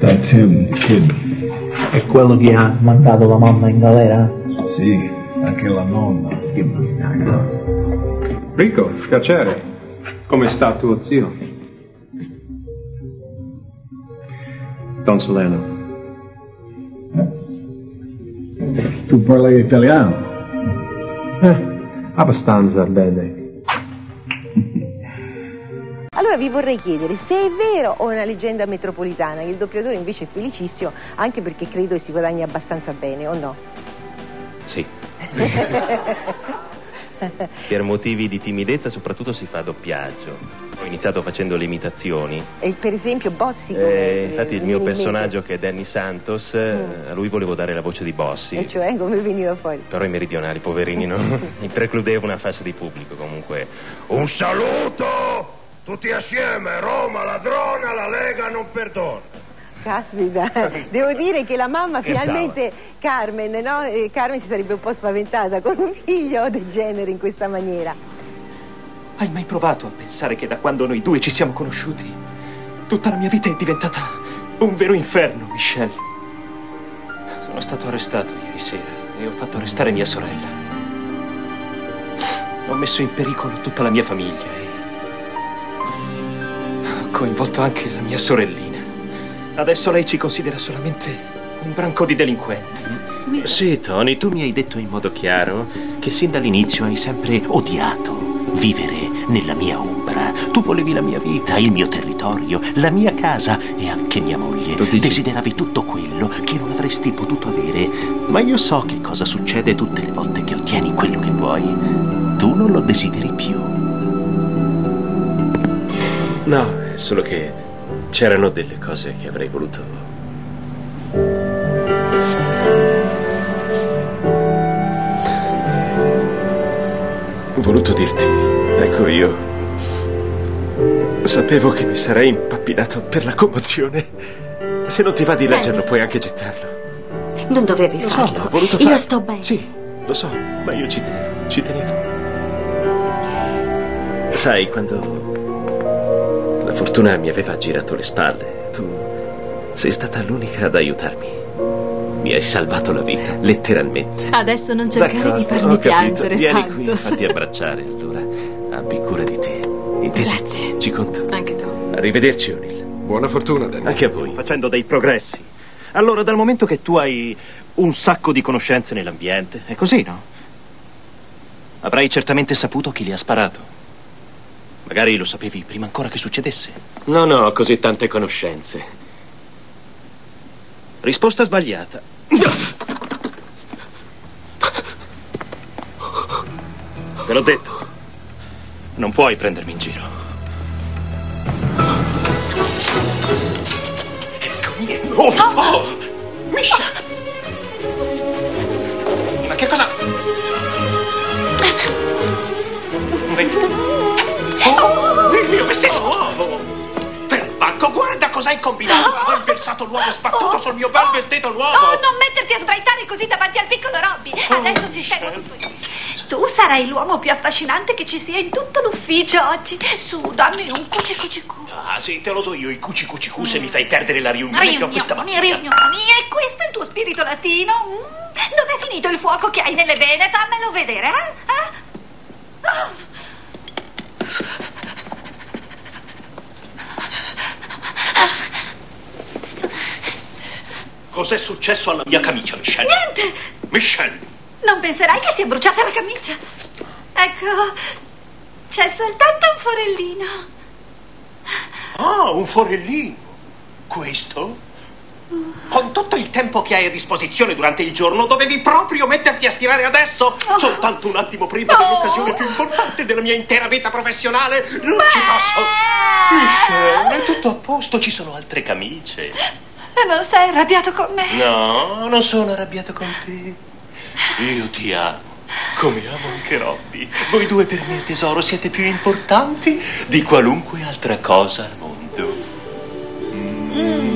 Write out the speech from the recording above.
That's him, kid. È quello che ha mandato la mamma in galera? Sì, anche la nonna. Che bastardo. Rico, piacere. Come sta tuo zio? Don Soleno. Tu parli italiano? Eh, abbastanza bene. Allora vi vorrei chiedere se è vero o è una leggenda metropolitana che il doppiatore invece è felicissimo anche perché credo che si guadagni abbastanza bene, o no? Sì. per motivi di timidezza soprattutto si fa doppiaggio. Ho iniziato facendo le imitazioni. E per esempio Bossi come, Eh, infatti il mi mio personaggio che è Danny Santos, eh, a lui volevo dare la voce di Bossi. E cioè come veniva fuori? Però i meridionali, poverini, no? Mi precludeva una fascia di pubblico comunque. Un saluto! Tutti assieme, Roma ladrona, la Lega non perdona. Caspita, devo dire che la mamma finalmente, Carmen, no? Eh, Carmen si sarebbe un po' spaventata con un figlio del genere in questa maniera. Hai mai provato a pensare che da quando noi due ci siamo conosciuti, tutta la mia vita è diventata un vero inferno, Michelle? Sono stato arrestato ieri sera e ho fatto arrestare mia sorella. Ho messo in pericolo tutta la mia famiglia e coinvolto anche la mia sorellina. Adesso lei ci considera solamente un branco di delinquenti. Sì, Tony, tu mi hai detto in modo chiaro che sin dall'inizio hai sempre odiato vivere nella mia ombra. Tu volevi la mia vita, il mio territorio, la mia casa e anche mia moglie. Desideravi tutto quello che non avresti potuto avere. Ma io so che cosa succede tutte le volte che ottieni quello che vuoi. Tu non lo desideri più. No, solo che c'erano delle cose che avrei voluto. Voluto dirti. Ecco, io. Sapevo che mi sarei impappinato per la commozione. Se non ti va di leggerlo, puoi anche gettarlo. Non dovevi Lo so, farlo. ho voluto Io farlo. sto bene. Sì, lo so, ma io ci tenevo, ci tenevo. Sai, quando fortuna mi aveva girato le spalle, tu sei stata l'unica ad aiutarmi. Mi hai salvato la vita, letteralmente. Adesso non cercare di farmi ho capito. piangere, Vieni qui, Santos. fatti abbracciare, allora. Abbi cura di te. Intesi? Grazie. Ci conto. Anche tu. Arrivederci, O'Neill. Buona fortuna, Danny. Anche a voi. Facendo dei progressi. Allora, dal momento che tu hai un sacco di conoscenze nell'ambiente, è così, no? Avrai certamente saputo chi li ha sparato. Magari lo sapevi prima ancora che succedesse. Non ho così tante conoscenze. Risposta sbagliata. Te l'ho detto. Non puoi prendermi in giro. Oh, oh! Misha! Ma che cosa? Oh, cosa hai combinato! Hai versato l'uovo spattuto sul mio bel vestito nuovo! Oh, non metterti a sbraitare così davanti al piccolo Robby. Adesso sistemo tutto io. Tu sarai l'uomo più affascinante che ci sia in tutto l'ufficio oggi. Su, dammi un cuci cuci cu. Ah, sì, te lo do io i cuci cuci cu se mi fai perdere la riunione che ho questa Riunioni, mattina. riunioni. E questo è il tuo spirito latino? Mm? Dov'è finito il fuoco che hai nelle vene? Fammelo vedere, eh? Eh? Oh. Cos'è successo alla mia camicia, Michelle? Niente! Michelle! Non penserai che sia bruciata la camicia. Ecco, c'è soltanto un forellino. Ah, un forellino. Questo? Con tutto il tempo che hai a disposizione durante il giorno, dovevi proprio metterti a stirare adesso? Soltanto un attimo prima dell'occasione più importante della mia intera vita professionale? Non ci posso. Michelle, è tutto a posto, ci sono altre camicie. Non sei arrabbiato con me? No, non sono arrabbiato con te. Io ti amo. Come amo anche Robby. Voi due per me, tesoro, siete più importanti di qualunque altra cosa al mondo. Mm.